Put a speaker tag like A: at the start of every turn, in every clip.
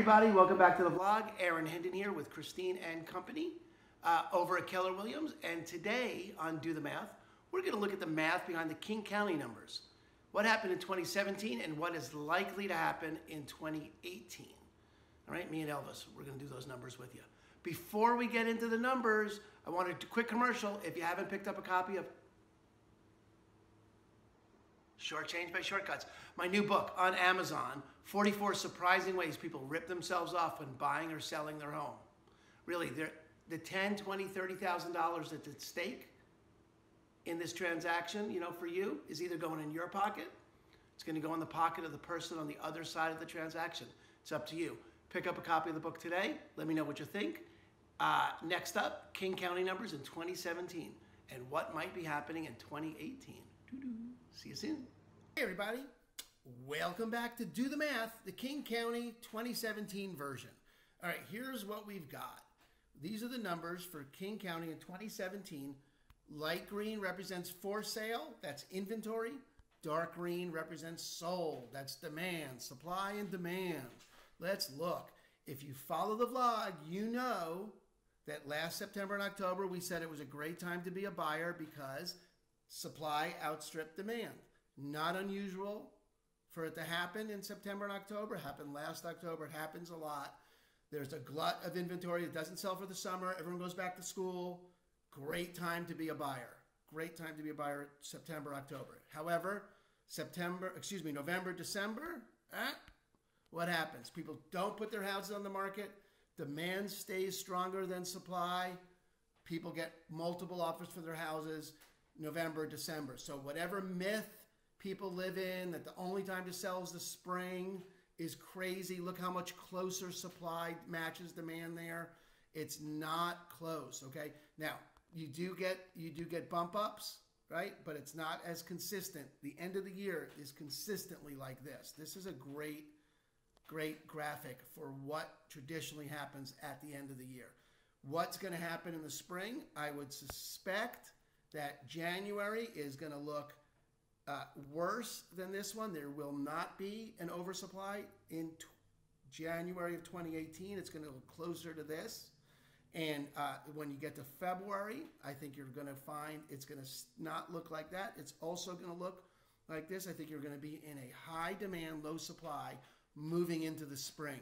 A: everybody. Welcome back to the vlog. Aaron Hendon here with Christine and company uh, over at Keller Williams. And today on Do the Math, we're going to look at the math behind the King County numbers. What happened in 2017 and what is likely to happen in 2018. All right, me and Elvis, we're going to do those numbers with you. Before we get into the numbers, I wanted a quick commercial. If you haven't picked up a copy of Short Change by Shortcuts. My new book on Amazon, 44 Surprising Ways People Rip Themselves Off When Buying or Selling Their Home. Really, the 10, 20, $30,000 that's at stake in this transaction, you know, for you, is either going in your pocket, it's going to go in the pocket of the person on the other side of the transaction. It's up to you. Pick up a copy of the book today. Let me know what you think. Uh, next up, King County numbers in 2017 and what might be happening in 2018. See you soon. Hey, everybody. Welcome back to Do the Math, the King County 2017 version. All right, here's what we've got. These are the numbers for King County in 2017. Light green represents for sale, that's inventory. Dark green represents sold, that's demand, supply and demand. Let's look. If you follow the vlog, you know that last September and October we said it was a great time to be a buyer because supply outstripped demand. Not unusual for it to happen in September and October. It happened last October. It happens a lot. There's a glut of inventory. that doesn't sell for the summer. Everyone goes back to school. Great time to be a buyer. Great time to be a buyer September, October. However, September, excuse me, November, December, eh, what happens? People don't put their houses on the market. Demand stays stronger than supply. People get multiple offers for their houses. November, December. So whatever myth people live in that the only time to sell is the spring is crazy. Look how much closer supply matches demand there. It's not close, okay? Now, you do get you do get bump ups, right? But it's not as consistent. The end of the year is consistently like this. This is a great great graphic for what traditionally happens at the end of the year. What's going to happen in the spring? I would suspect that January is going to look uh, worse than this one. There will not be an oversupply in January of 2018. It's going to look closer to this. And uh, when you get to February, I think you're going to find it's going to not look like that. It's also going to look like this. I think you're going to be in a high demand, low supply moving into the spring.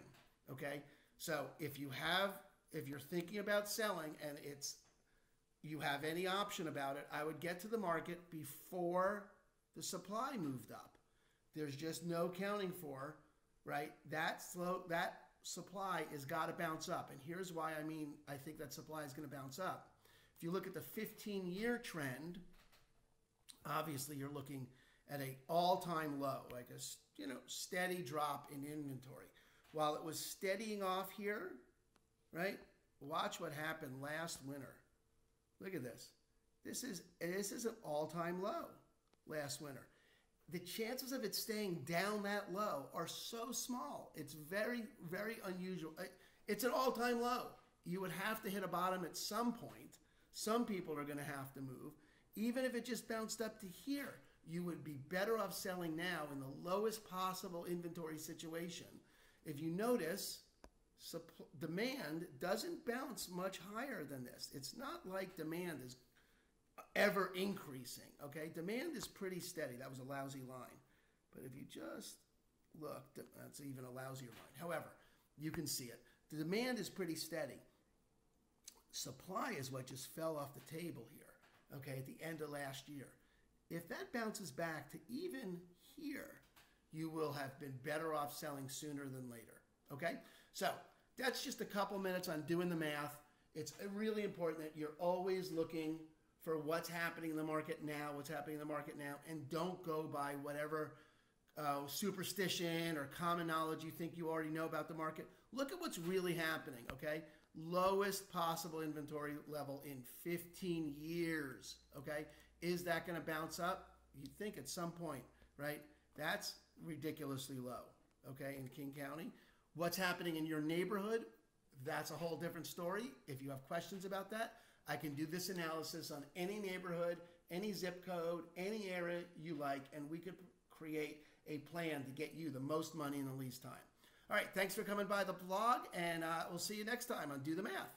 A: Okay. So if you have, if you're thinking about selling and it's you have any option about it, I would get to the market before the supply moved up. There's just no counting for, right? That slow that supply has got to bounce up. And here's why I mean I think that supply is going to bounce up. If you look at the 15-year trend, obviously you're looking at a all-time low, like a you know steady drop in inventory. While it was steadying off here, right? Watch what happened last winter. Look at this. This is this is an all-time low last winter. The chances of it staying down that low are so small. It's very, very unusual. It's an all-time low. You would have to hit a bottom at some point. Some people are going to have to move. Even if it just bounced up to here, you would be better off selling now in the lowest possible inventory situation. If you notice, demand doesn't bounce much higher than this. It's not like demand is ever increasing. Okay, demand is pretty steady. That was a lousy line, but if you just look, that's even a lousier line. However, you can see it. The demand is pretty steady. Supply is what just fell off the table here. Okay, at the end of last year. If that bounces back to even here, you will have been better off selling sooner than later. Okay, so that's just a couple minutes on doing the math. It's really important that you're always looking for what's happening in the market now, what's happening in the market now, and don't go by whatever uh, superstition or common knowledge you think you already know about the market. Look at what's really happening, okay? Lowest possible inventory level in 15 years, okay? Is that going to bounce up? You think at some point, right? That's ridiculously low, okay, in King County. What's happening in your neighborhood, that's a whole different story. If you have questions about that, I can do this analysis on any neighborhood, any zip code, any area you like, and we could create a plan to get you the most money in the least time. All right, thanks for coming by the blog, and uh, we'll see you next time on Do the Math.